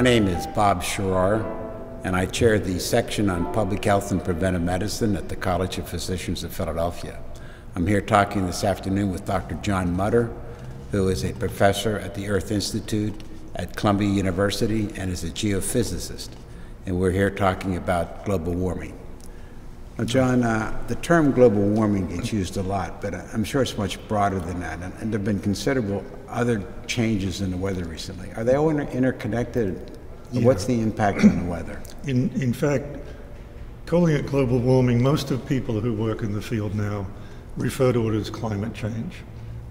My name is Bob Sharrar, and I chair the section on public health and preventive medicine at the College of Physicians of Philadelphia. I'm here talking this afternoon with Dr. John Mutter, who is a professor at the Earth Institute at Columbia University and is a geophysicist. And we're here talking about global warming. Now, John, uh, the term global warming gets used a lot, but I'm sure it's much broader than that. And, and there have been considerable other changes in the weather recently. Are they all inter interconnected? Yeah. What's the impact on the weather? In, in fact, calling it global warming, most of people who work in the field now refer to it as climate change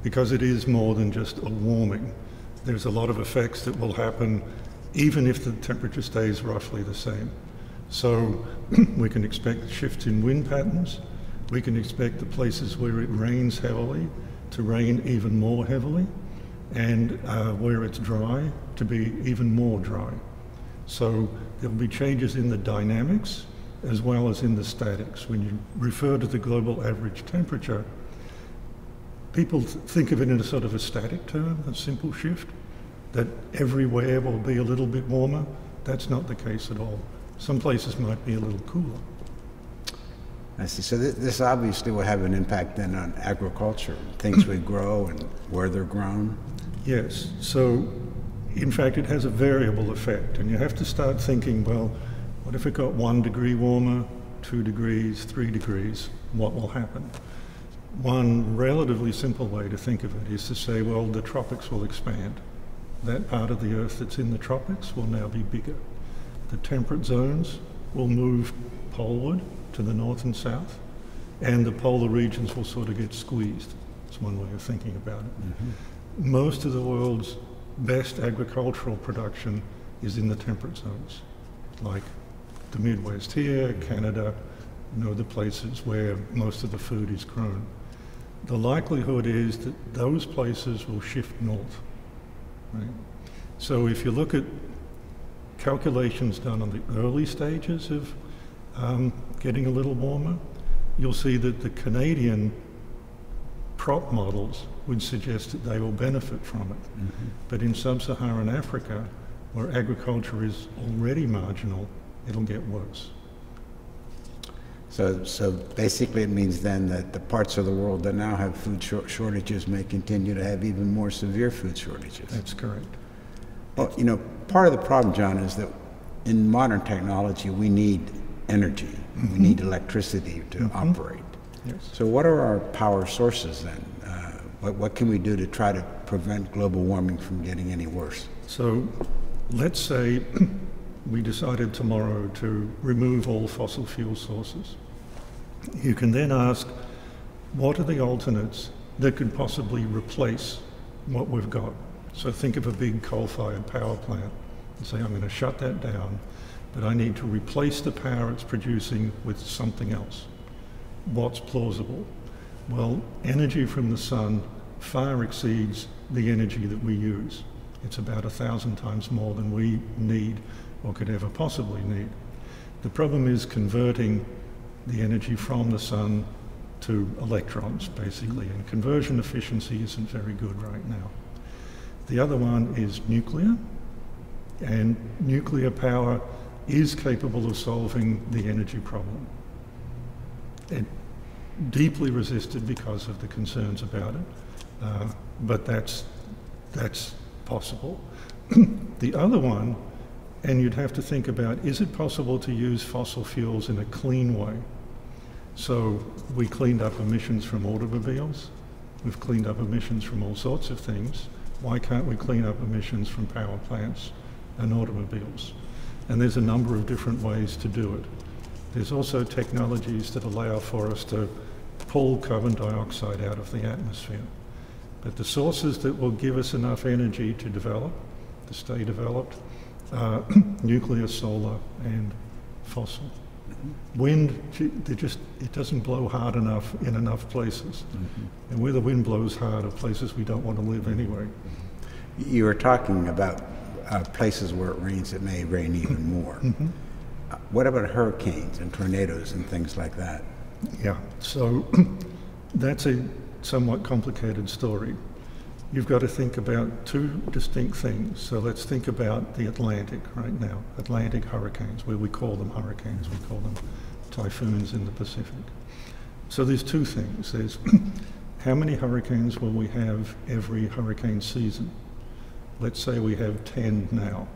because it is more than just a warming. There's a lot of effects that will happen even if the temperature stays roughly the same. So we can expect shifts in wind patterns. We can expect the places where it rains heavily to rain even more heavily, and uh, where it's dry to be even more dry. So there will be changes in the dynamics as well as in the statics. When you refer to the global average temperature, people think of it in a sort of a static term, a simple shift, that everywhere will be a little bit warmer. That's not the case at all. Some places might be a little cooler. I see. So th this obviously will have an impact then on agriculture, things we grow and where they're grown. Yes. So, in fact, it has a variable effect, and you have to start thinking, well, what if it got one degree warmer, two degrees, three degrees? What will happen? One relatively simple way to think of it is to say, well, the tropics will expand. That part of the Earth that's in the tropics will now be bigger. The temperate zones will move poleward to the north and south, and the polar regions will sort of get squeezed. It's one way of thinking about it. Mm-hmm. Most of the world's best agricultural production is in the temperate zones, like the Midwest here, Canada, you know, the places where most of the food is grown. The likelihood is that those places will shift north. Right? So if you look at calculations done on the early stages of um, getting a little warmer, you'll see that the Canadian crop models would suggest that they will benefit from it. Mm -hmm. But in sub-Saharan Africa, where agriculture is already marginal, it'll get worse. So, so basically it means then that the parts of the world that now have food shortages may continue to have even more severe food shortages. That's correct. Well, you know, part of the problem, John, is that in modern technology, we need energy. Mm -hmm. We mm-hmm. need electricity to mm -hmm. operate. Yes. So, what are our power sources then? Uh, what, what can we do to try to prevent global warming from getting any worse? So, let's say we decided tomorrow to remove all fossil fuel sources. You can then ask, what are the alternates that could possibly replace what we've got? So think of a big coal-fired power plant and say, I'm going to shut that down, but I need to replace the power it's producing with something else. What's plausible? Well, energy from the sun far exceeds the energy that we use. It's about a thousand times more than we need or could ever possibly need. The problem is converting the energy from the sun to electrons, basically, and conversion efficiency isn't very good right now. The other one is nuclear, and nuclear power is capable of solving the energy problem. It deeply resisted because of the concerns about it, uh, but that's, that's possible. the other one, and you'd have to think about, is it possible to use fossil fuels in a clean way? So we cleaned up emissions from automobiles, we've cleaned up emissions from all sorts of things, why can't we clean up emissions from power plants and automobiles? And there's a number of different ways to do it. There's also technologies that allow for us to pull carbon dioxide out of the atmosphere. But the sources that will give us enough energy to develop, to stay developed, are nuclear, solar, and fossil. Wind, they just, it doesn't blow hard enough in enough places. Mm -hmm. And where the wind blows hard are places we don't want to live anyway. You were talking about uh, places where it rains, it may rain even more. Mm -hmm. uh, what about hurricanes and tornadoes and things like that? Yeah, so that's a somewhat complicated story. You've got to think about two distinct things. So let's think about the Atlantic right now, Atlantic hurricanes, where we call them hurricanes, we call them typhoons in the Pacific. So there's two things. There's how many hurricanes will we have every hurricane season? Let's say we have 10 now.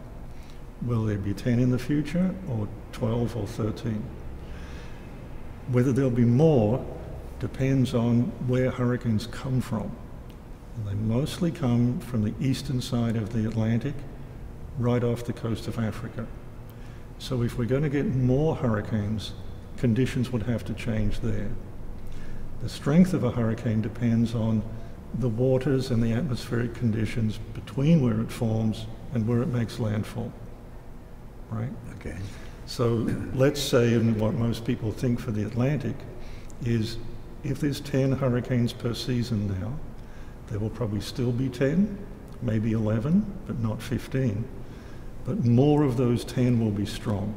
Will there be 10 in the future, or 12 or 13? Whether there'll be more depends on where hurricanes come from. And they mostly come from the eastern side of the Atlantic, right off the coast of Africa. So if we're going to get more hurricanes, conditions would have to change there. The strength of a hurricane depends on the waters and the atmospheric conditions between where it forms and where it makes landfall. Right? Okay. So let's say, and what most people think for the Atlantic is if there's 10 hurricanes per season now, there will probably still be 10, maybe 11, but not 15. But more of those 10 will be strong.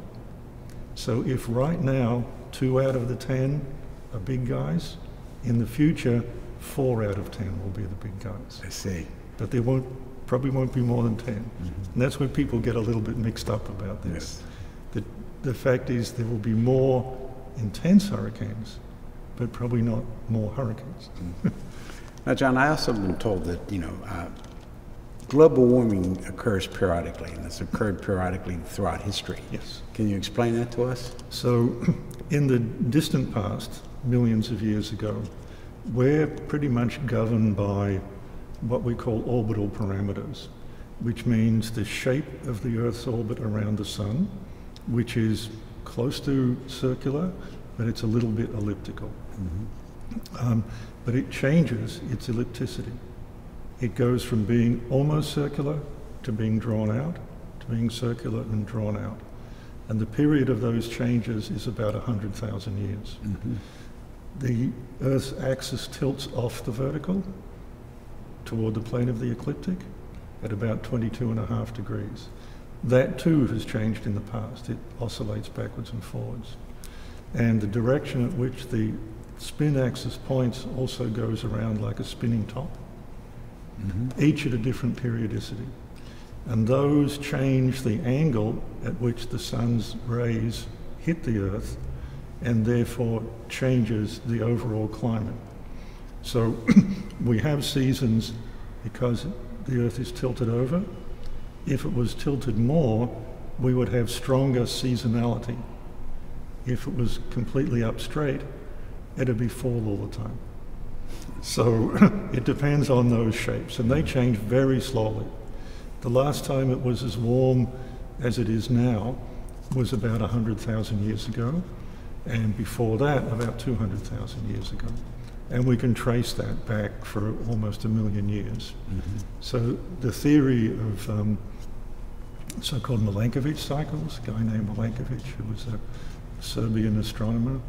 So if right now two out of the 10 are big guys, in the future four out of 10 will be the big guys. I see. But there won't probably won't be more than 10. Mm-hmm. And that's where people get a little bit mixed up about this. Yes. The, the fact is there will be more intense hurricanes, but probably not more hurricanes. Now, John, I also have been told that, you know, uh, global warming occurs periodically, and it's occurred periodically throughout history. Yes. Can you explain that to us? So, in the distant past, millions of years ago, we're pretty much governed by what we call orbital parameters, which means the shape of the Earth's orbit around the Sun, which is close to circular, but it's a little bit elliptical. Um, but it changes its ellipticity. It goes from being almost circular to being drawn out, to being circular and drawn out. And the period of those changes is about 100,000 years. Mm-hmm. The Earth's axis tilts off the vertical toward the plane of the ecliptic at about 22 and a half degrees. That too has changed in the past. It oscillates backwards and forwards. And the direction at which the spin axis points also goes around like a spinning top, mm-hmm. each at a different periodicity. And those change the angle at which the sun's rays hit the Earth and therefore changes the overall climate. So we have seasons because the Earth is tilted over. If it was tilted more, we would have stronger seasonality. If it was completely up straight, it'd be fall all the time. So it depends on those shapes, and they change very slowly. The last time it was as warm as it is now was about 100,000 years ago, and before that, about 200,000 years ago. And we can trace that back for almost a million years. So the theory of um, so-called Milankovitch cycles, a guy named Milankovitch, who was a Serbian astronomer,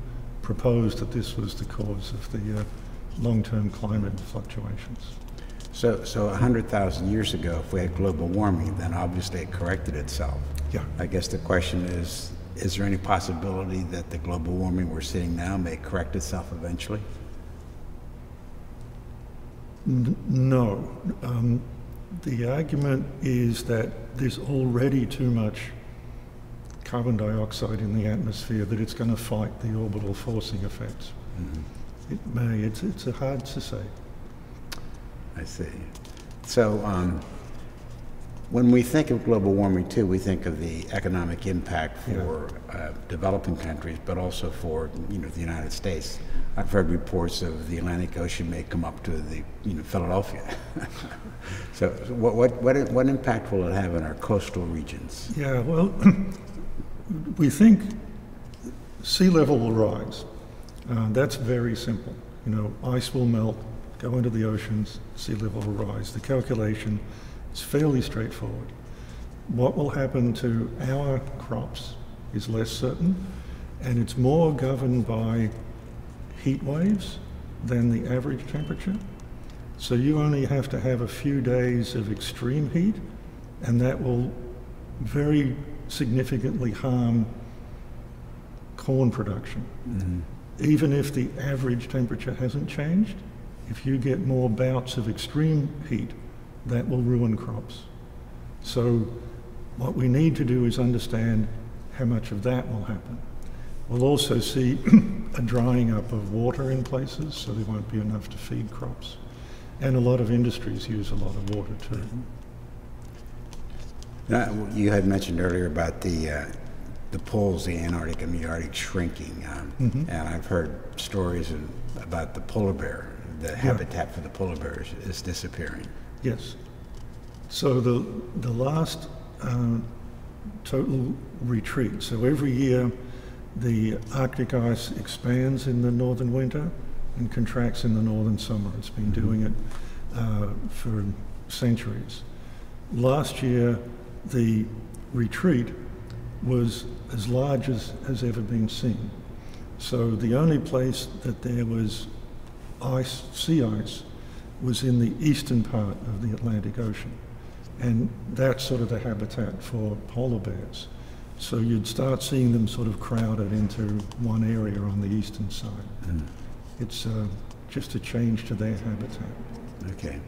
proposed that this was the cause of the uh, long-term climate fluctuations. So, so 100,000 years ago, if we had global warming, then obviously it corrected itself. Yeah. I guess the question is, is there any possibility that the global warming we're seeing now may correct itself eventually? N- no. Um, the argument is that there's already too much carbon dioxide in the atmosphere that it's going to fight the orbital forcing effects. It may. It's, it's hard to say. I see. So, um, when we think of global warming too, we think of the economic impact for uh, developing countries, but also for you know the United States. I've heard reports of the Atlantic Ocean may come up to the you know Philadelphia. so, what what what what impact will it have on our coastal regions? Yeah, well, we think sea level will rise. Uh, that's very simple. You know, ice will melt, go into the oceans, sea level will rise. The calculation is fairly straightforward. What will happen to our crops is less certain, and it's more governed by heat waves than the average temperature. So you only have to have a few days of extreme heat, and that will very significantly harm corn production. Mm-hmm. Even if the average temperature hasn't changed, If you get more bouts of extreme heat, that will ruin crops. So what we need to do is understand how much of that will happen. We'll also see a drying up of water in places, so there won't be enough to feed crops. And a lot of industries use a lot of water too. Mm-hmm. Now, you had mentioned earlier about the uh, the poles, the Antarctic and the Arctic shrinking, um, and I've heard stories in, about the polar bear. The habitat for the polar bears is disappearing. Yes. So the, the last uh, total retreat, so every year the Arctic ice expands in the northern winter and contracts in the northern summer. It's been doing it uh, for centuries. Last year, the retreat was as large as has ever been seen. So the only place that there was ice, sea ice, was in the eastern part of the Atlantic Ocean. And that's sort of the habitat for polar bears. So you'd start seeing them sort of crowded into one area on the eastern side. It's uh, just a change to their habitat. Okay.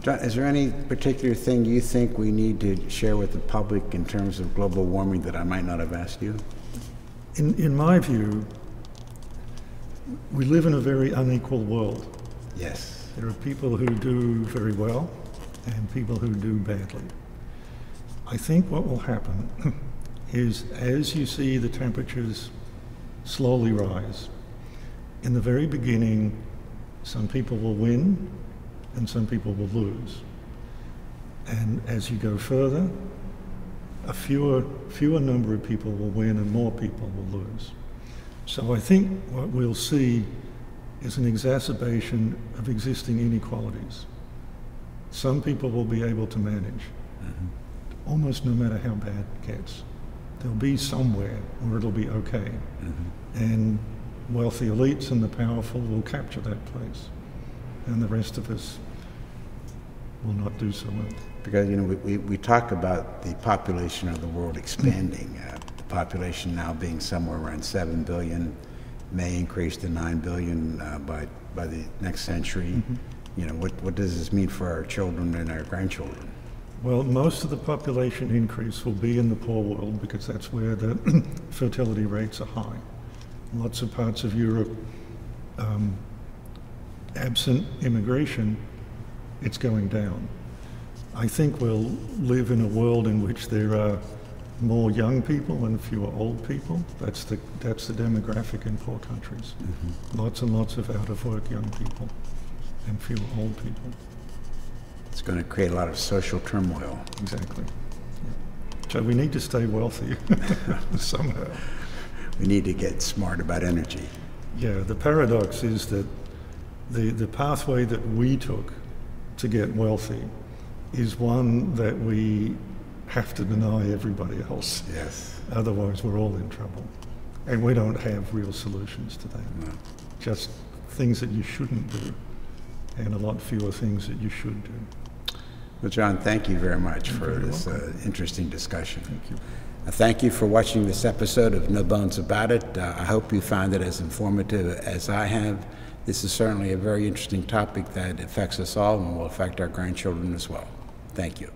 John, is there any particular thing you think we need to share with the public in terms of global warming that I might not have asked you? In, in my view, we live in a very unequal world. Yes. There are people who do very well and people who do badly. I think what will happen is as you see the temperatures slowly rise, in the very beginning, some people will win and some people will lose. And as you go further, a fewer, fewer number of people will win and more people will lose. So I think what we'll see is an exacerbation of existing inequalities. Some people will be able to manage, mm-hmm. almost no matter how bad it gets. There'll be somewhere where it'll be okay. Mm-hmm. And wealthy elites and the powerful will capture that place. And the rest of us will not do so well. Because, you know, we, we, we talk about the population of the world expanding. Uh, the population now being somewhere around 7 billion, may increase to 9 billion uh, by, by the next century. You know, what, what does this mean for our children and our grandchildren? Well, most of the population increase will be in the poor world because that's where the fertility rates are high. Lots of parts of Europe, um, absent immigration, it's going down. I think we'll live in a world in which there are more young people and fewer old people. That's the, that's the demographic in poor countries. Mm-hmm. Lots and lots of out of work young people and fewer old people. It's going to create a lot of social turmoil. Exactly. So we need to stay wealthy somehow. We need to get smart about energy. Yeah, the paradox is that the, the pathway that we took to get wealthy is one that we have to deny everybody else. Yes. Otherwise, we're all in trouble. And we don't have real solutions to that. No. Just things that you shouldn't do, and a lot fewer things that you should do. Well, John, thank you very much for very this uh, interesting discussion. Thank you. Uh, Thank you for watching this episode of No Bones About It. Uh, I hope you found it as informative as I have. This is certainly a very interesting topic that affects us all and will affect our grandchildren as well. Thank you.